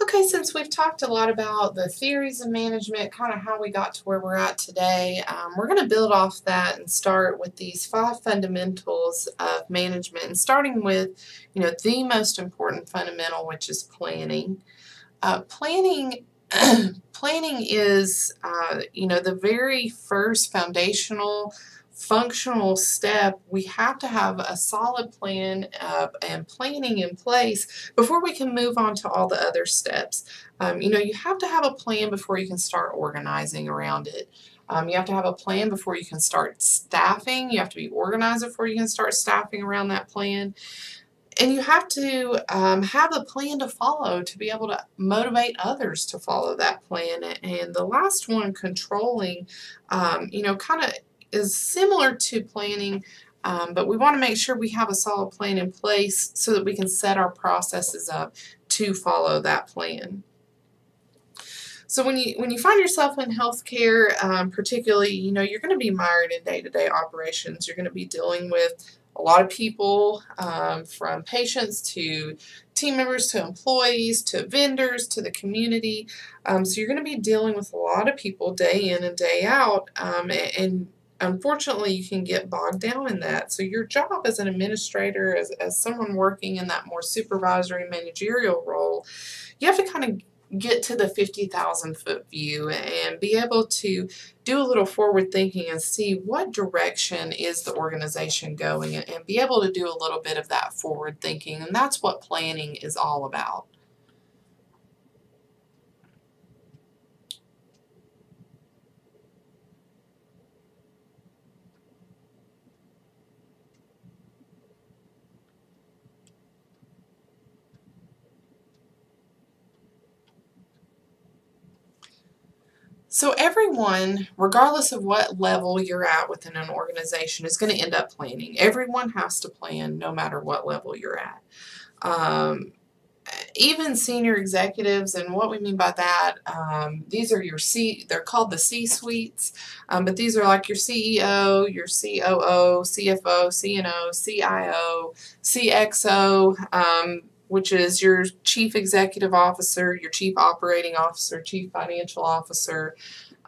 Okay, since we've talked a lot about the theories of management, kind of how we got to where we're at today, um, we're going to build off that and start with these five fundamentals of management, and starting with, you know, the most important fundamental, which is planning. Uh, planning planning is, uh, you know, the very first foundational functional step, we have to have a solid plan uh, and planning in place before we can move on to all the other steps. Um, you know, you have to have a plan before you can start organizing around it. Um, you have to have a plan before you can start staffing. You have to be organized before you can start staffing around that plan. And you have to um, have a plan to follow to be able to motivate others to follow that plan. And the last one, controlling, um, you know, kind of is similar to planning, um, but we want to make sure we have a solid plan in place so that we can set our processes up to follow that plan. So when you when you find yourself in healthcare, um, particularly, you know, you're going to be mired in day-to-day -day operations. You're going to be dealing with a lot of people, um, from patients to team members to employees to vendors to the community. Um, so you're going to be dealing with a lot of people day in and day out, um, and unfortunately you can get bogged down in that. So your job as an administrator, as, as someone working in that more supervisory managerial role, you have to kind of get to the 50,000 foot view and be able to do a little forward thinking and see what direction is the organization going and, and be able to do a little bit of that forward thinking and that's what planning is all about. So everyone, regardless of what level you're at within an organization, is going to end up planning. Everyone has to plan no matter what level you're at. Um, even senior executives, and what we mean by that, um, these are your C, they're called the C-suites, um, but these are like your CEO, your COO, CFO, CNO, CIO, CXO, um, which is your chief executive officer, your chief operating officer, chief financial officer,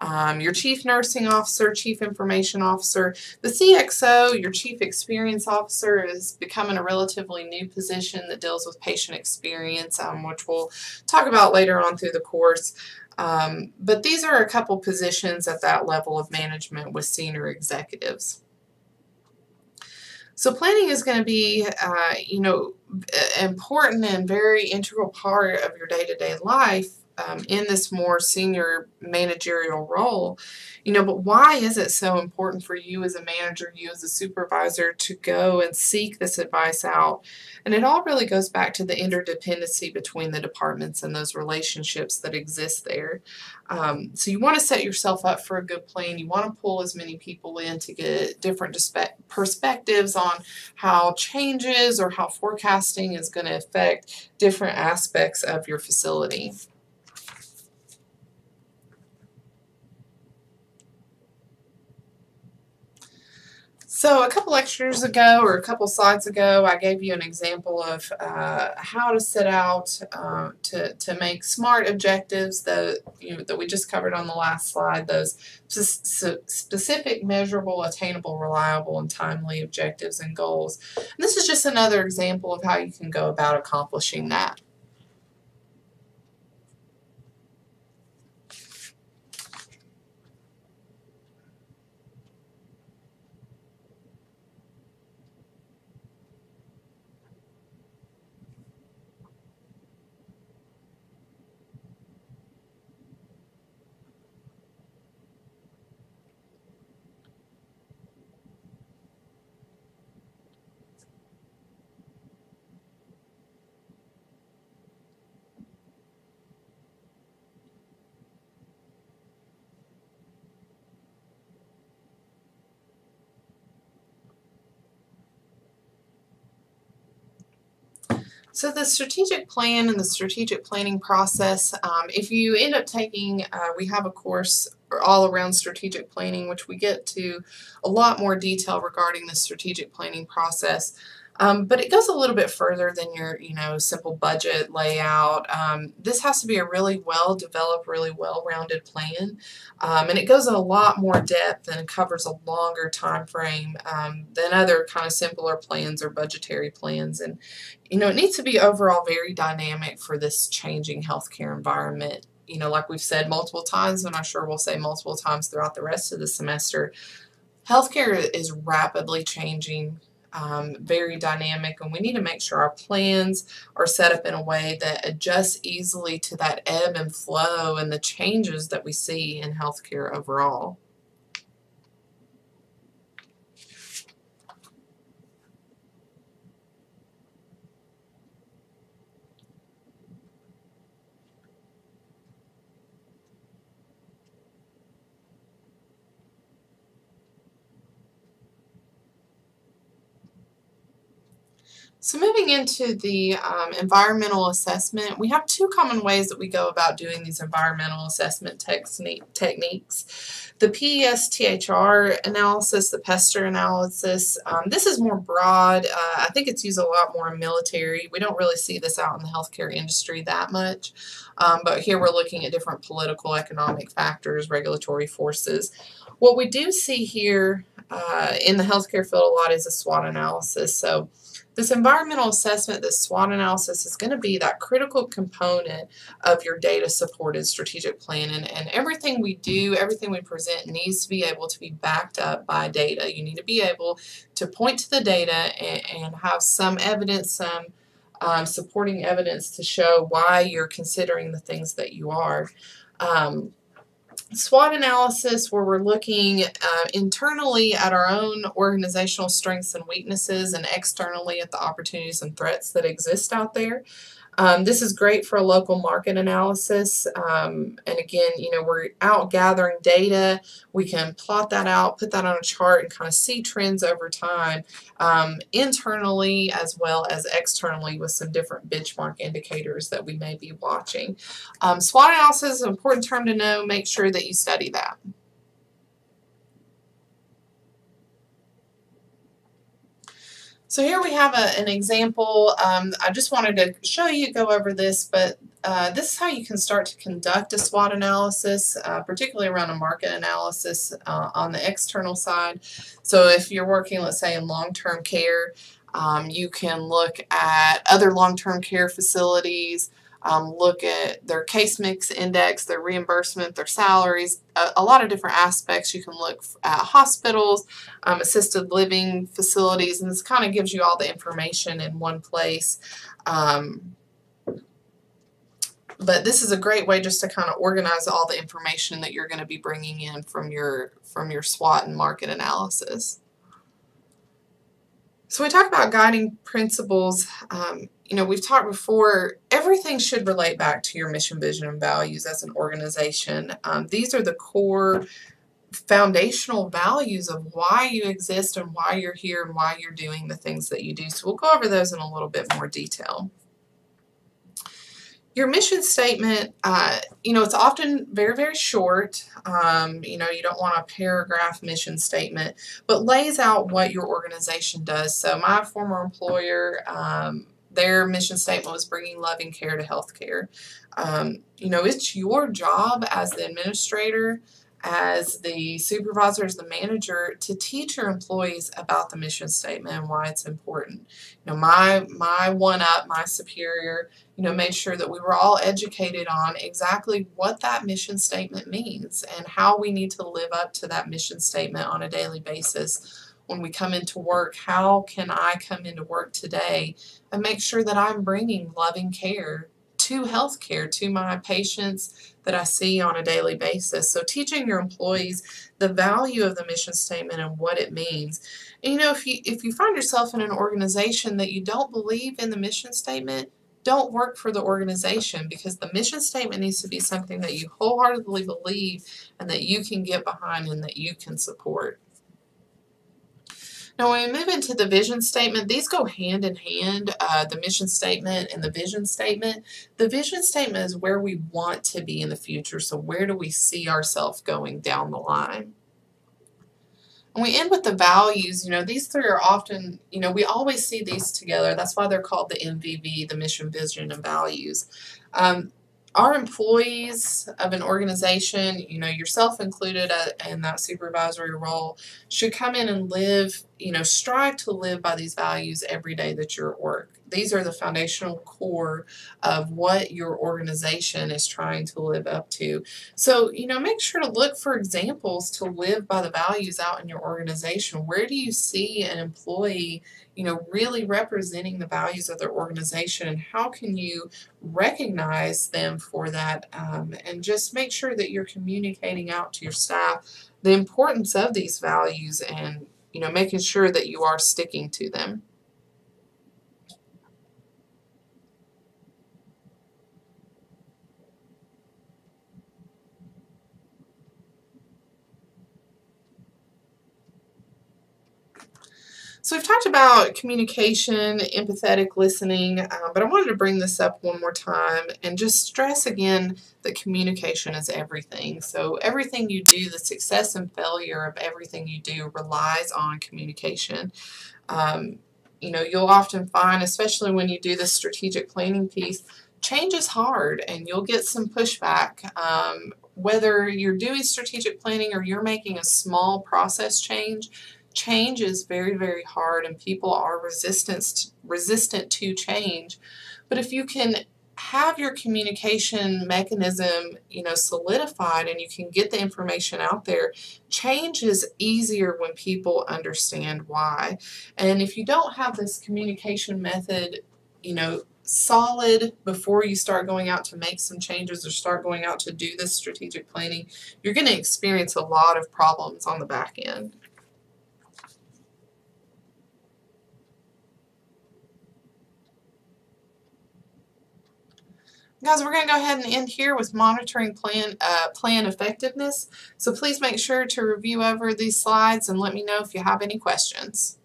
um, your chief nursing officer, chief information officer. The CXO, your chief experience officer, is becoming a relatively new position that deals with patient experience, um, which we'll talk about later on through the course. Um, but these are a couple positions at that level of management with senior executives. So planning is going to be, uh, you know, important and very integral part of your day-to-day -day life um, in this more senior managerial role. You know, but why is it so important for you as a manager, you as a supervisor to go and seek this advice out? And it all really goes back to the interdependency between the departments and those relationships that exist there. Um, so you want to set yourself up for a good plan. You want to pull as many people in to get different perspectives on how changes or how forecasting is going to affect different aspects of your facility. So a couple lectures ago or a couple slides ago I gave you an example of uh, how to set out uh, to, to make SMART objectives that, you know, that we just covered on the last slide, those specific, measurable, attainable, reliable, and timely objectives and goals. And this is just another example of how you can go about accomplishing that. So the strategic plan and the strategic planning process, um, if you end up taking, uh, we have a course all around strategic planning, which we get to a lot more detail regarding the strategic planning process. Um, but it goes a little bit further than your, you know, simple budget layout. Um, this has to be a really well developed, really well rounded plan. Um, and it goes a lot more depth and covers a longer time frame um, than other kind of simpler plans or budgetary plans. And, you know, it needs to be overall very dynamic for this changing healthcare environment. You know, like we've said multiple times, and I'm sure we'll say multiple times throughout the rest of the semester, healthcare is rapidly changing um, very dynamic, and we need to make sure our plans are set up in a way that adjusts easily to that ebb and flow and the changes that we see in healthcare overall. So moving into the um, environmental assessment, we have two common ways that we go about doing these environmental assessment techniques. The PES-THR analysis, the PESTER analysis, um, this is more broad. Uh, I think it's used a lot more in military. We don't really see this out in the healthcare industry that much, um, but here we're looking at different political, economic factors, regulatory forces. What we do see here uh, in the healthcare field a lot is a SWOT analysis. So this environmental assessment, this SWOT analysis, is going to be that critical component of your data-supported strategic planning. And, everything we do, everything we present needs to be able to be backed up by data. You need to be able to point to the data and, and have some evidence, some um, supporting evidence to show why you're considering the things that you are. Um, SWOT analysis where we're looking uh, internally at our own organizational strengths and weaknesses and externally at the opportunities and threats that exist out there. Um, this is great for a local market analysis. Um, and again, you know, we're out gathering data. We can plot that out, put that on a chart, and kind of see trends over time um, internally as well as externally with some different benchmark indicators that we may be watching. Um, SWOT analysis is an important term to know. Make sure that you study that. So here we have a, an example. Um, I just wanted to show you, go over this, but uh, this is how you can start to conduct a SWOT analysis, uh, particularly around a market analysis uh, on the external side. So if you're working, let's say, in long-term care, um, you can look at other long-term care facilities, um, look at their case mix index, their reimbursement, their salaries, a, a lot of different aspects. You can look at hospitals, um, assisted living facilities, and this kind of gives you all the information in one place. Um, but this is a great way just to kind of organize all the information that you're going to be bringing in from your from your SWOT and market analysis. So we talk about guiding principles. Um, you know, we've talked before, everything should relate back to your mission, vision, and values as an organization. Um, these are the core foundational values of why you exist and why you're here and why you're doing the things that you do. So we'll go over those in a little bit more detail. Your mission statement, uh, you know, it's often very, very short. Um, you know, you don't want a paragraph mission statement, but lays out what your organization does. So my former employer, um, their mission statement was bringing loving care to healthcare. Um, you know, it's your job as the administrator, as the supervisor, as the manager, to teach your employees about the mission statement and why it's important. You know, my my one up, my superior, you know, made sure that we were all educated on exactly what that mission statement means and how we need to live up to that mission statement on a daily basis when we come into work, how can I come into work today and make sure that I'm bringing loving care to healthcare to my patients that I see on a daily basis. So teaching your employees the value of the mission statement and what it means. And, you know, if you if you find yourself in an organization that you don't believe in the mission statement, don't work for the organization because the mission statement needs to be something that you wholeheartedly believe and that you can get behind and that you can support. Now, when we move into the vision statement, these go hand in hand, uh, the mission statement and the vision statement. The vision statement is where we want to be in the future. So where do we see ourselves going down the line? And we end with the values. You know, these three are often, you know, we always see these together. That's why they're called the MVV, the mission, vision, and values. Um, our employees of an organization, you know, yourself included uh, in that supervisory role, should come in and live, you know, strive to live by these values every day that you're at work. These are the foundational core of what your organization is trying to live up to. So, you know, make sure to look for examples to live by the values out in your organization. Where do you see an employee, you know, really representing the values of their organization and how can you recognize them for that um, and just make sure that you're communicating out to your staff the importance of these values and, you know, making sure that you are sticking to them. So we've talked about communication, empathetic listening, uh, but I wanted to bring this up one more time and just stress again that communication is everything. So everything you do, the success and failure of everything you do relies on communication. Um, you know, you'll often find, especially when you do the strategic planning piece, change is hard and you'll get some pushback. Um, whether you're doing strategic planning or you're making a small process change, change is very, very hard and people are resistant, resistant to change. But if you can have your communication mechanism, you know, solidified and you can get the information out there, change is easier when people understand why. And if you don't have this communication method, you know, solid before you start going out to make some changes or start going out to do this strategic planning, you're going to experience a lot of problems on the back end. Guys, we're going to go ahead and end here with monitoring plan, uh, plan effectiveness. So please make sure to review over these slides and let me know if you have any questions.